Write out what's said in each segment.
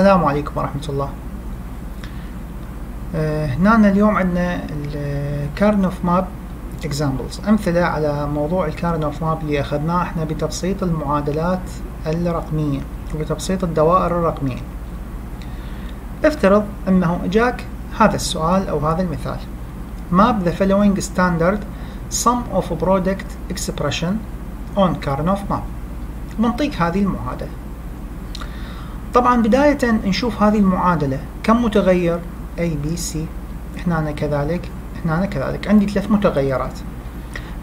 السلام عليكم ورحمة الله. آه، هنا اليوم عندنا الكارنوف ماب examples. أمثلة على موضوع الكارنوف ماب اللي أخذناه إحنا بتبسيط المعادلات الرقمية وبتبسيط الدوائر الرقمية. افترض أنه جاك هذا السؤال أو هذا المثال. Map the following standard sum of product expression on Karnoff map منطيك هذه المعادلة. طبعا بداية نشوف هذه المعادلة. كم متغير؟ A B C. هنا كذلك هنا كذلك. عندي ثلاث متغيرات.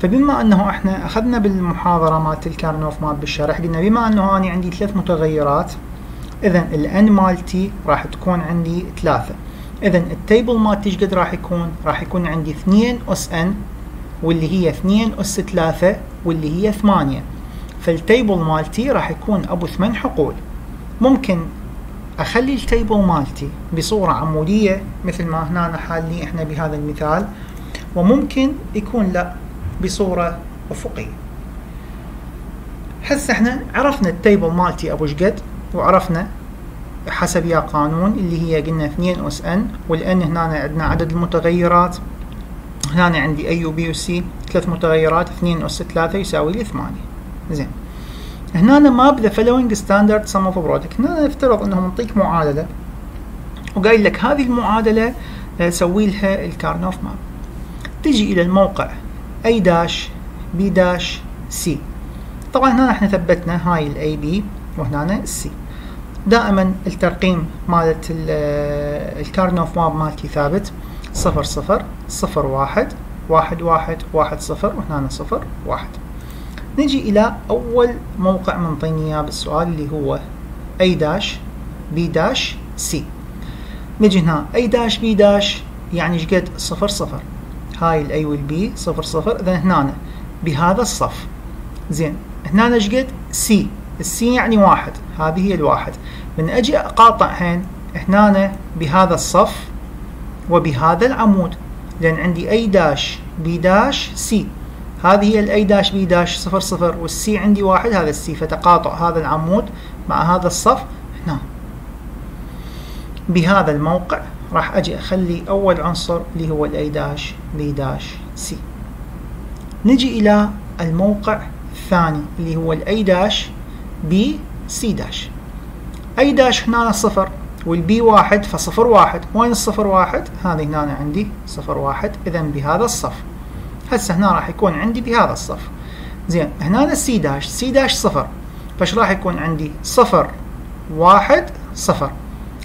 فبما أنه إحنا أخذنا بالمحاضرة مالت ال Karnaugh map بالشرح قلنا بما أنه أنا عندي ثلاث متغيرات اذا ال n مالتي راح تكون عندي ثلاثة. اذا ال table مالتي قد راح يكون؟ راح يكون عندي 2 أس n واللي هي 2 أس 3 واللي هي 8 فال table مالتي راح يكون أبو 8 حقول. ممكن أخلي ال table مالتي بصورة عمودية مثل ما هنا حالي إحنا بهذا المثال وممكن يكون لا بصورة أفقية. هسه إحنا عرفنا ال table مالتي أبو شقد وعرفنا حسب يا قانون اللي هي قلنا 2 أس n وال n هنا عندنا عدد المتغيرات. هنا عندي A و B و C ثلاث متغيرات 2 أس 3 يساوي لي 8 زين. هنا map the following standard sum of product هنا نفترض انه منطيك معادلة. وقايل لك هذه المعادلة سوي لها ال Karnaugh map تجي إلى الموقع A dash B dash C طبعا هنا إحنا ثبتنا هاي ال A B وهنا ال C دائما الترقيم مالت ال Karnaugh map مالتي ثابت. صفر صفر صفر واحد واحد واحد واحد صفر وهنا صفر واحد. نجي إلى أول موقع منطيني إياه بالسؤال اللي هو A داش B داش C. نجي هنا. A داش B داش يعني شقد صفر صفر. هاي ال A وال B صفر صفر. إذا هنا بهذا الصف. زين. هنا شقد C. السي يعني واحد. هذه هي الواحد. من أجي أقاطع هين هنا بهذا الصف وبهذا العمود. لأن عندي A dash B dash C. هذه هي ال A dash B dash صفر صفر وال C عندي واحد هذا ال C فتقاطع هذا العمود مع هذا الصف هنا. بهذا الموقع راح أجي أخلي أول عنصر اللي هو ال A dash B dash C نجي إلى الموقع الثاني اللي هو ال A dash B C dash A dash هنا صفر وال B واحد فصفر واحد. وين الصفر واحد؟ هذه هنا عندي صفر واحد. اذا بهذا الصف. هسه هنا راح يكون عندي بهذا الصف زين هنا ال C dash C dash صفر. فايش راح يكون عندي صفر واحد صفر.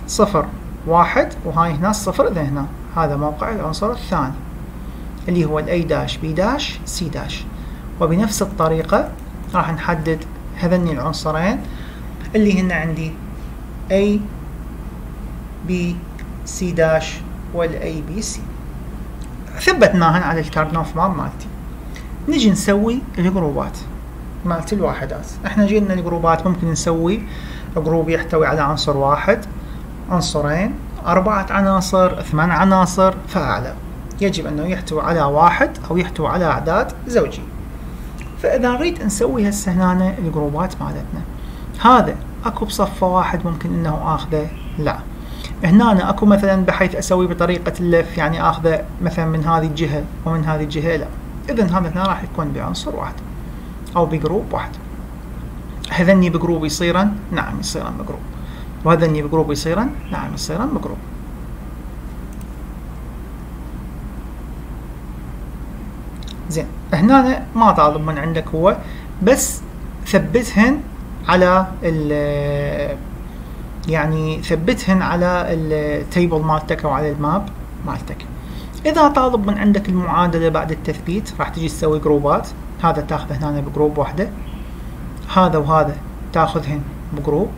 صفر واحد وهاي هنا الصفر اذا هنا. هذا موقع العنصر الثاني اللي هو ال A dash B dash C dash وبنفس الطريقة راح نحدد هذني العنصرين اللي هن عندي A B C dash وال A B C ثبتناهن على ال Karnaugh map مالتي. نجي نسوي ال group ات مالت الواحدات إحنا جينا ال group ات ممكن نسوي group يحتوي على عنصر واحد عنصرين أربعة عناصر ثمان عناصر فأعلى. يجب أنه يحتوي على واحد أو يحتوي على أعداد زوجية فإذا نريد نسوي هسه هنا ال group ات مالتنا هذا أكو بصفة واحد ممكن أنه آخذه؟ لا. هنا أكو مثلا بحيث أسوي بطريقة اللف يعني آخذه مثلا من هذه الجهة ومن هذه الجهة لا. اذا هذا هنا راح يكون بعنصر واحد أو ب group واحد. هذني ب group يصيرن نعم يصيرن ب group. وهذني ب group يصيرن نعم يصيرن ب group. زين هنا ما طالب من عندك هو بس ثبتهن على يعني ثبتهن على ال table مالتك أو على ال map مالتك. إذا طالب من عندك المعادلة بعد التثبيت راح تجي تسوي group ات هذا تاخذه هنا ب group واحدة. هذا وهذا تاخذهن ب group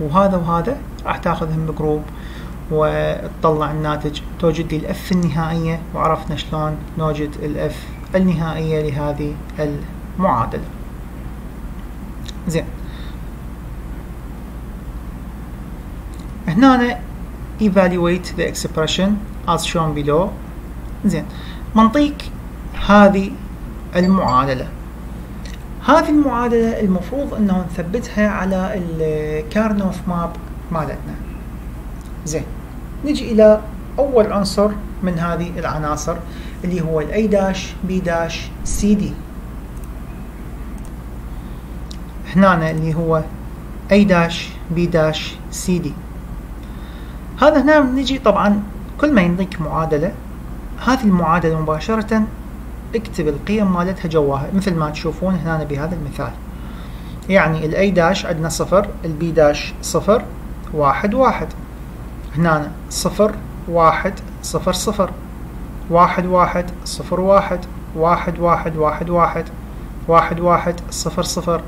وهذا وهذا راح تاخذهن ب group وتطلع الناتج. توجد لي ال F النهائية وعرفنا شلون نوجد ال F النهائية لهذه المعادلة. زين. هنا evaluate the expression as shown below. زين. منطيك هذه المعادلة. هذه المعادلة المفروض إنه نثبتها على ال Karnaugh map مالتنا. زين. نجي إلى أول عنصر من هذه العناصر اللي هو ال A dash B dash C D هنا اللي هو A dash B dash C D هذا هنا نجي طبعا كل ما ينطيك معادلة هذه المعادلة مباشرة اكتب القيم مالتها جواها مثل ما تشوفون هنا بهذا المثال. يعني ال A dash عندنا صفر ال B dash صفر واحد واحد. هنا صفر واحد صفر صفر. واحد واحد صفر واحد. واحد واحد واحد واحد. واحد واحد صفر صفر.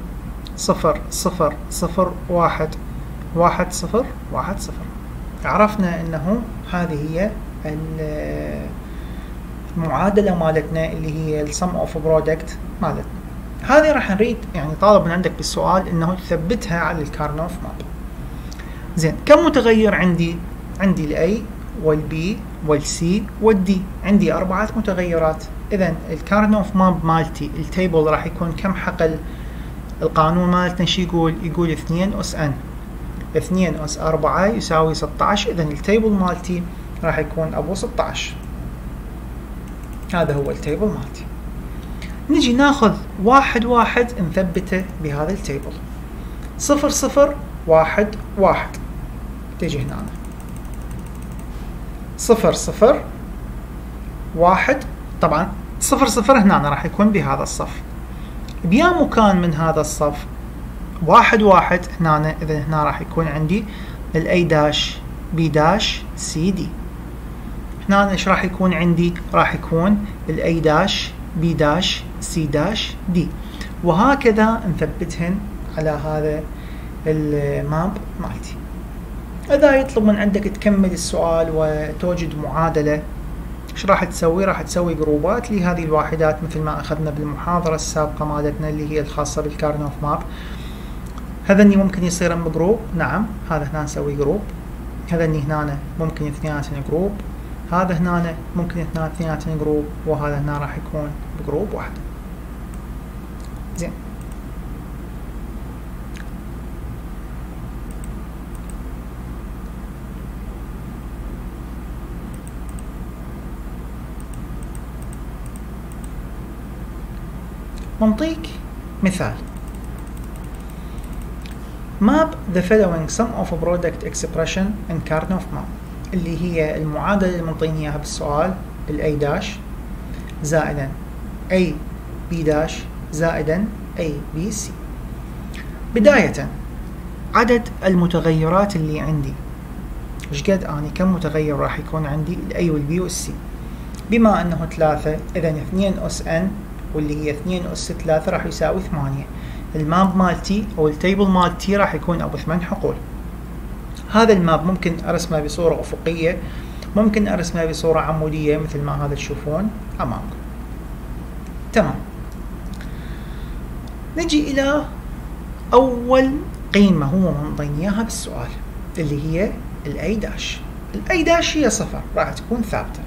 صفر صفر صفر واحد. واحد صفر واحد صفر. عرفنا إنه هذه هي المعادلة مالتنا اللي هي ال sum of product مالتنا. هذه راح نريد يعني طالب من عندك بالسؤال إنه تثبتها على ال Karnaugh map زين كم متغير عندي؟ عندي الاي والبي والسي والدي عندي أربعة متغيرات. اذا ال Karnaugh map مالتي ال table راح يكون كم حقل القانون مالتنا؟ شو يقول؟ يقول 2 أس n 2 أس 4 يساوي 16 إذا ال table مالتي راح يكون أبو 16 هذا هو ال table مالتي. نجي ناخذ واحد واحد نثبته بهذا ال table. صفر صفر واحد واحد. تيجي هنا صفر صفر واحد. طبعا صفر صفر هنا راح يكون بهذا الصف. بيا مكان من هذا الصف واحد واحد هنا إذا هنا راح يكون عندي ال A dash B dash C D هنا إيش راح يكون عندي؟ راح يكون ال A dash B dash C dash D وهكذا نثبتهن على هذا ال map مالتي. إذا يطلب من عندك تكمل السؤال وتوجد معادلة إيش راح تسوي؟ راح تسوي group ات لهذه الواحدات مثل ما أخذنا بالمحاضرة السابقة مالتنا اللي هي الخاصة بال Karnaugh map. هذا اني ممكن يصير ب group نعم هذا هنا نسوي group هذا اني هنا ممكن اثنيناتهم group هذا هنا ممكن اثنيناتهم جروب وهذا هنا راح يكون ب group واحد. زين. نعطيك مثال. Map the following sum of product expression in Karnoff map اللي هي المعادلة اللي منطيني اياها بالسؤال ال A داش زائدا A B داش زائدا A B C. بداية عدد المتغيرات اللي عندي. إيش قد أني كم متغير راح يكون عندي؟ ال A وال B وال C. بما أنه ثلاثة اذا اثنين أس n واللي هي اثنين أس ثلاثة راح يساوي ثمانية. ال map مالتي أو ال table مالتي راح يكون أبو ثمان حقول. هذا ال map ممكن أرسمه بصورة أفقية ممكن أرسمه بصورة عمودية مثل ما هذا تشوفون أمامكم. تمام. نجي إلى أول قيمة هو منطيني إياها بالسؤال اللي هي ال A dash. ال A dash هي صفر راح تكون ثابتة.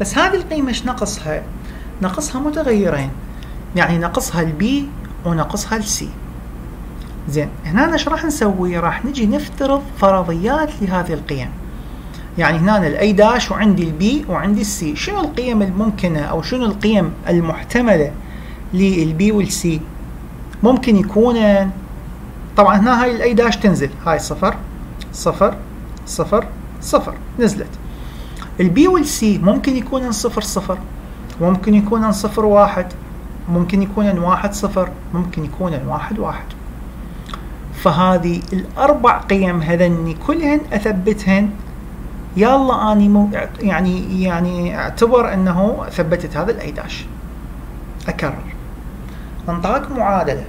بس هذه القيمة إيش نقصها؟ نقصها متغيرين. يعني نقصها ال B ونقصها ال C زين هنا إيش راح نسوي؟ راح نجي نفترض فرضيات لهذه القيم. يعني هنا ال A dash وعندي ال B وعندي ال C شنو القيم الممكنة أو شنو القيم المحتملة لل B وال C ممكن يكون طبعا هنا هاي ال A dash تنزل. هاي صفر صفر صفر صفر. نزلت. ال B وال C ممكن يكون صفر صفر. ممكن يكون صفر واحد. ممكن يكون واحد صفر ممكن يكون واحد واحد. فهذه الأربع قيم هذني كلهن أثبتهن يلا أني مو يعني يعني أعتبر أنه ثبتت هذا ال A dash أكرر. أنطاك معادلة.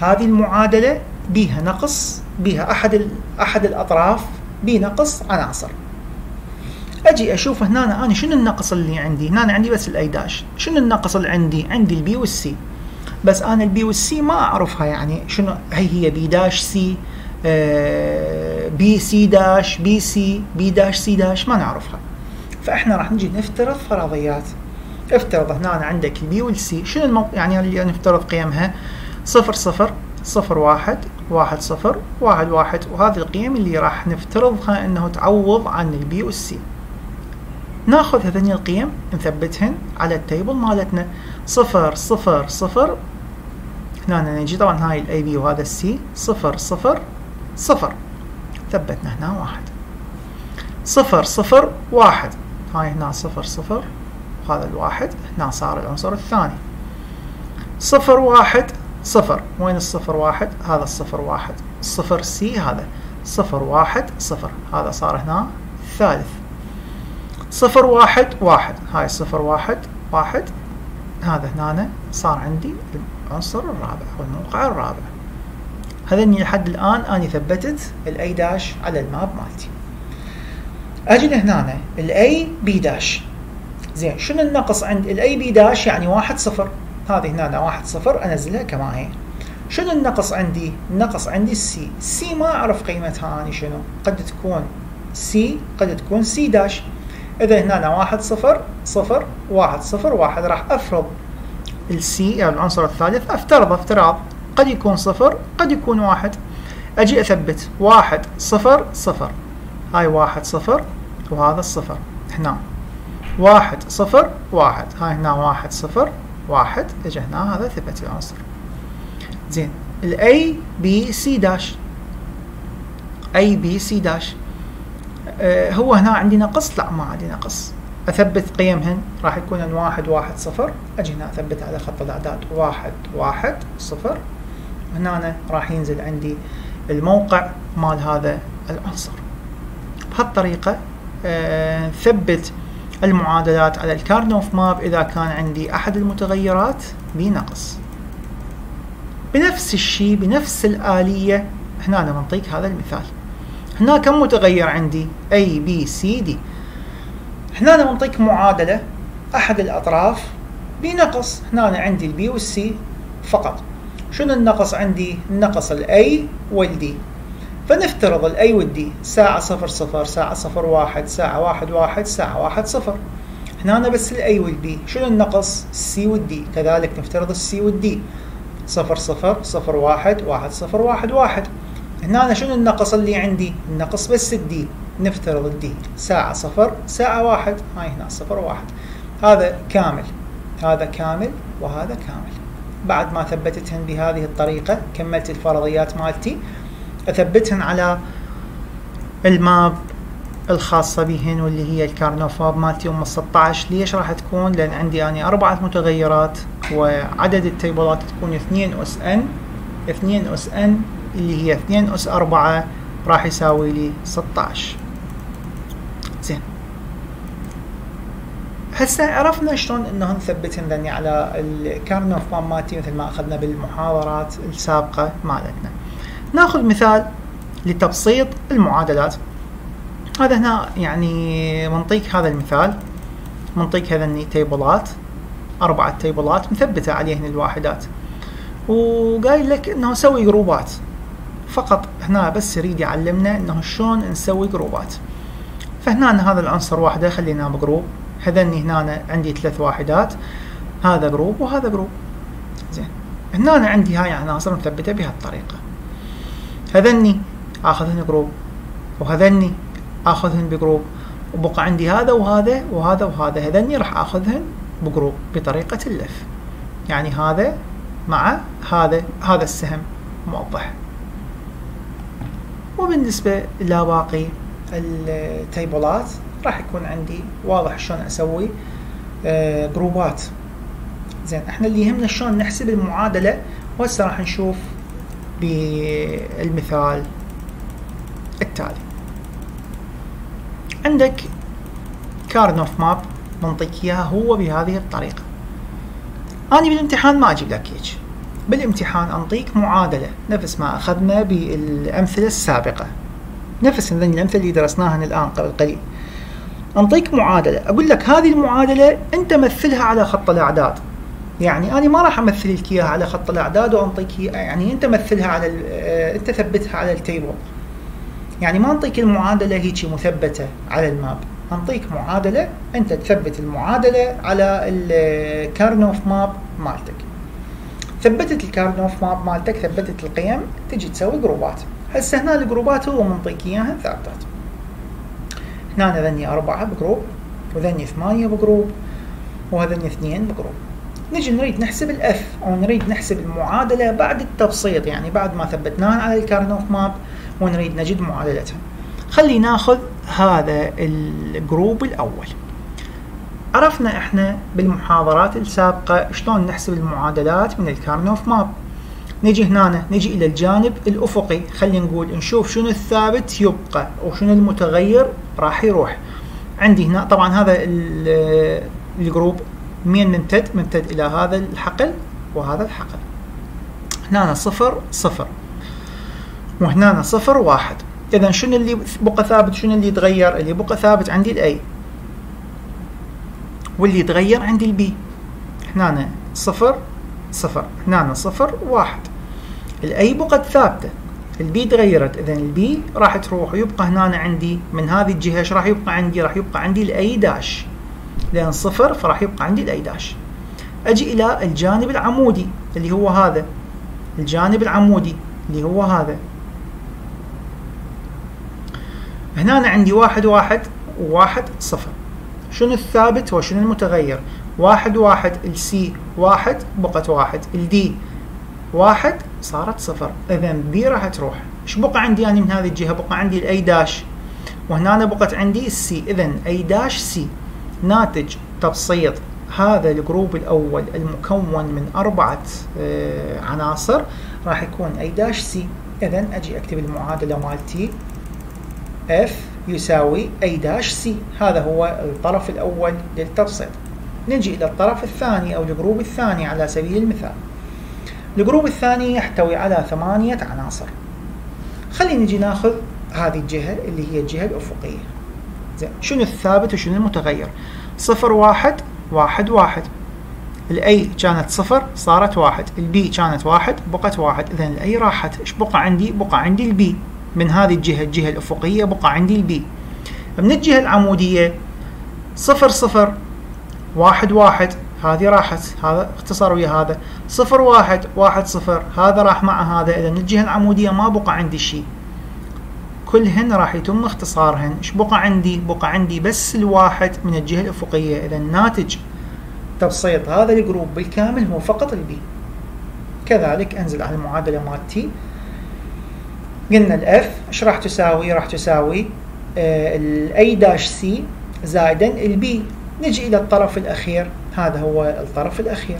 هذه المعادلة بها نقص بها أحد أحد الأطراف بنقص عناصر. أجي أشوف هنا أنا شنو النقص اللي عندي؟ هنا عندي بس ال A dash شنو النقص اللي عندي؟ عندي ال B وال C بس أنا ال B وال C ما أعرفها يعني شنو هي هي B dash C B C dash B C B dash C dash ما نعرفها. فإحنا راح نجي نفترض فرضيات. افترض هنا عندك ال B وال C شنو المو... يعني اللي نفترض قيمها؟ صفر صفر صفر واحد واحد صفر واحد واحد. وهذه القيم اللي راح نفترضها إنه تعوض عن ال B وال C ناخذ هذين القيم نثبتهن على ال table مالتنا. صفر صفر صفر. هنا نجي طبعا هاي ال A B وهذا ال C صفر صفر صفر. ثبتنا هنا واحد. صفر صفر واحد. هاي هنا صفر صفر. وهذا الواحد. هنا صار العنصر الثاني. صفر واحد صفر. وين الصفر واحد؟ هذا الصفر واحد. صفر سي هذا. صفر واحد صفر. هذا صار هنا الثالث صفر واحد واحد. هاي صفر واحد واحد. هذا هنا صار عندي العنصر الرابع أو الموقع الرابع. هذني لحد الآن أنا ثبتت ال A dash على ال map مالتي. أجي لهنا ال A B dash زين شنو النقص عند ال A B dash يعني واحد صفر. هذه هنا واحد صفر أنزلها كما هي. شنو النقص عندي؟ النقص عندي ال C C ما أعرف قيمتها أنا شنو؟ قد تكون C قد تكون C dash إذا هنا واحد صفر صفر واحد صفر واحد. راح أفرض ال C أو العنصر الثالث أفترض افتراض. قد يكون صفر قد يكون واحد. أجي أثبت. واحد صفر صفر. هاي واحد صفر وهذا الصفر. هنا. واحد صفر واحد. هاي هنا واحد صفر واحد. اجى هنا هذا ثبت العنصر. زين. ال A B C dash A B C dash هو هنا عندي نقص لا ما عندي نقص أثبت قيمهن راح يكون واحد واحد صفر. أجي هنا أثبت على خط الأعداد واحد واحد صفر. هنا راح ينزل عندي الموقع مال هذا العنصر. بهالطريقة أه ثبت المعادلات على الكارنوف ماب إذا كان عندي أحد المتغيرات بنقص. بنفس الشيء بنفس الآلية هنا أنا منطيك هذا المثال. هنا كم متغير عندي A B C D. هنا أنا منطيك معادلة أحد الأطراف بنقص. هنا أنا عندي ال B وال C فقط. شنو النقص عندي؟ النقص ال A وال D فنفترض ال A وال D ساعة صفر صفر ساعة صفر واحد ساعة واحد واحد ساعة واحد صفر. هنا أنا بس ال A وال B شنو النقص؟ ال C وال D كذلك نفترض ال C وال D صفر صفر صفر واحد واحد صفر واحد واحد. هنا أنا شنو النقص اللي عندي؟ النقص بس ال D نفترض ال D. ساعة صفر ساعة واحد. هاي هنا صفر واحد. هذا كامل. هذا كامل وهذا كامل. بعد ما ثبتتهن بهذه الطريقة كملت الفرضيات مالتي أثبتهن على ال map الخاصة بهن واللي هي ال Karnaugh map مالتي أم 16 ليش راح تكون؟ لأن عندي أنا أربعة متغيرات وعدد التيبلات تكون 2 أس n. 2 أس إن اللي هي 2 أس 4 راح يساوي لي 16 زين. هسه عرفنا شلون إنه نثبتهم ذني على الكارنوف مالتي مثل ما أخذنا بالمحاضرات السابقة مالتنا. ناخذ مثال لتبسيط المعادلات. هذا هنا يعني منطيك هذا المثال. منطيك هذني تيبلات. أربعة تيبلات مثبتة عليهن الواحدات. وقايل لك إنه سوي جروبات فقط هنا بس يريد يعلمنا إنه شلون نسوي جروبات. فهنا هذا العنصر واحدة خليناه ب group. هذني هنا عندي ثلاث واحدات. هذا group وهذا group. زين. هنا عندي هاي عناصر مثبتة بهالطريقة. هذني آخذهن group وهذني آخذهن ب group. وبقى عندي هذا وهذا وهذا وهذا. هذني راح آخذهن ب group بطريقة اللف. يعني هذا مع هذا هذا السهم موضح. وبالنسبة لباقي التيبلات راح يكون عندي واضح شلون أسوي آه جروبات زين إحنا اللي يهمنا شلون نحسب المعادلة وهسه راح نشوف بالمثال التالي. عندك Karnaugh map إياها هو بهذه الطريقة. أنا بالامتحان ما أجيب لك هيك. بالامتحان أنطيك معادلة نفس ما أخذنا بالأمثلة السابقة. نفس الأمثلة اللي درسناها الآن قبل قليل. أنطيك معادلة أقول لك هذه المعادلة أنت مثلها على خط الأعداد. يعني أنا ما راح أمثل لك إياها على خط الأعداد وأنطيك يعني أنت مثلها على آه، أنت ثبتها على ال table. يعني ما أنطيك المعادلة هيك مثبتة على ال map. أنطيك معادلة أنت تثبت المعادلة على ال Karnaugh map مالتك. ثبتت ال Karnaugh map مالتك ثبتت القيم تجي تسوي جروبات. هسه هنا الجروبات هو منطيك إياها ثابتات هنا ذني أربعة ب group وذني ثمانية ب group وهذني اثنين ب group. نجي نريد نحسب ال F أو نريد نحسب المعادلة بعد التبسيط يعني بعد ما ثبتناها على ال Karnaugh map ونريد نجد معادلتها. خلي ناخذ هذا ال group الأول. عرفنا إحنا بالمحاضرات السابقة شلون نحسب المعادلات من ال Karnaugh map نجي هنا نجي إلى الجانب الأفقي. خلينا نقول نشوف شنو الثابت يبقى وشنو المتغير راح يروح. عندي هنا طبعا هذا ال group مين ممتد؟ ممتد إلى هذا الحقل وهذا الحقل. هنا صفر صفر. وهنا صفر واحد. اذا شنو اللي بقى ثابت؟ شنو اللي يتغير؟ اللي بقى ثابت عندي ال A واللي يتغير عندي ال B. هنا صفر صفر. هنا صفر واحد. ال A بقت ثابتة. ال B تغيرت. اذا ال B راح تروح ويبقى هنا عندي من هذه الجهة إيش راح يبقى عندي؟ راح يبقى عندي ال A dash. لأن صفر فراح يبقى عندي ال A dash. أجي إلى الجانب العمودي اللي هو هذا. الجانب العمودي اللي هو هذا. هنا عندي واحد واحد وواحد صفر. شنو الثابت وشنو المتغير؟ واحد واحد ال C واحد بقت واحد ال D واحد صارت صفر. اذا D راح تروح. إيش بقى عندي يعني من هذه الجهة؟ بقى عندي ال A dash وهنا بقت عندي ال C اذا A dash C ناتج تبسيط هذا ال group الأول المكون من أربعة آه عناصر راح يكون A dash C اذا أجي أكتب المعادلة مالتي F يساوي A dash C هذا هو الطرف الأول للتبسيط نجي إلى الطرف الثاني أو ال group الثاني على سبيل المثال. ال group الثاني يحتوي على ثمانية عناصر. خلينا نجي ناخذ هذه الجهة اللي هي الجهة الأفقية. زين شنو الثابت وشنو المتغير؟ صفر واحد واحد واحد. ال A كانت صفر صارت واحد. ال B كانت واحد بقت واحد. اذا ال A راحت. إيش بقى عندي؟ بقى عندي ال B من هذه الجهة الجهة الأفقية بقى عندي ال B. من الجهة العمودية صفر صفر واحد واحد هذه راحت هذا اختصر ويا هذا. صفر واحد واحد صفر هذا راح مع هذا. إذا من الجهة العمودية ما بقى عندي شيء كلهن راح يتم اختصارهن. إيش بقى عندي؟ بقى عندي بس الواحد من الجهة الأفقية. إذا الناتج تبسيط هذا ال group بالكامل هو فقط ال B. كذلك أنزل على المعادلة مالتي. قلنا ال F إيش راح تساوي؟ راح تساوي ال A dash C زائدا ال B نجي إلى الطرف الأخير. هذا هو الطرف الأخير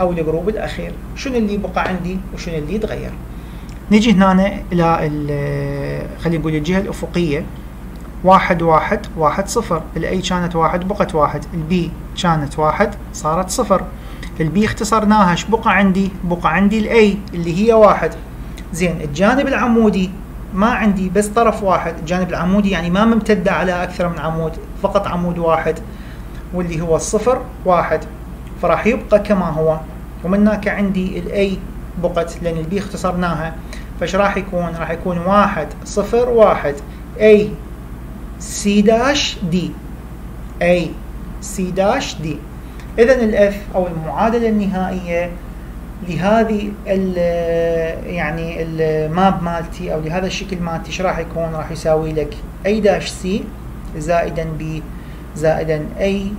أو ال group الأخير. شنو اللي بقى عندي وشنو اللي يتغير؟ نجي هنا إلى خلينا نقول الجهة الأفقية. واحد واحد واحد صفر. ال A كانت واحد بقت واحد. ال B كانت واحد صارت صفر. ال B اختصرناها. إيش بقى عندي؟ بقى عندي ال A اللي هي واحد. زين الجانب العمودي ما عندي بس طرف واحد. الجانب العمودي يعني ما ممتدة على أكثر من عمود فقط عمود واحد واللي هو الصفر واحد. فراح يبقى كما هو. ومن هناك عندي ال A بقت لأن ال B اختصرناها. فإيش راح يكون؟ راح يكون واحد صفر واحد. A C dash D A C dash D اذا ال F أو المعادلة النهائية لهذه ال يعني ال map مالتي أو لهذا الشكل مالتي إيش راح يكون؟ راح يساوي لك A dash C زائدا B زائدا اي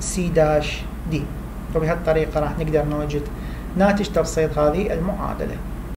سي داش دي وبهالطريقه راح نقدر نوجد ناتج تبسيط هذه المعادلة.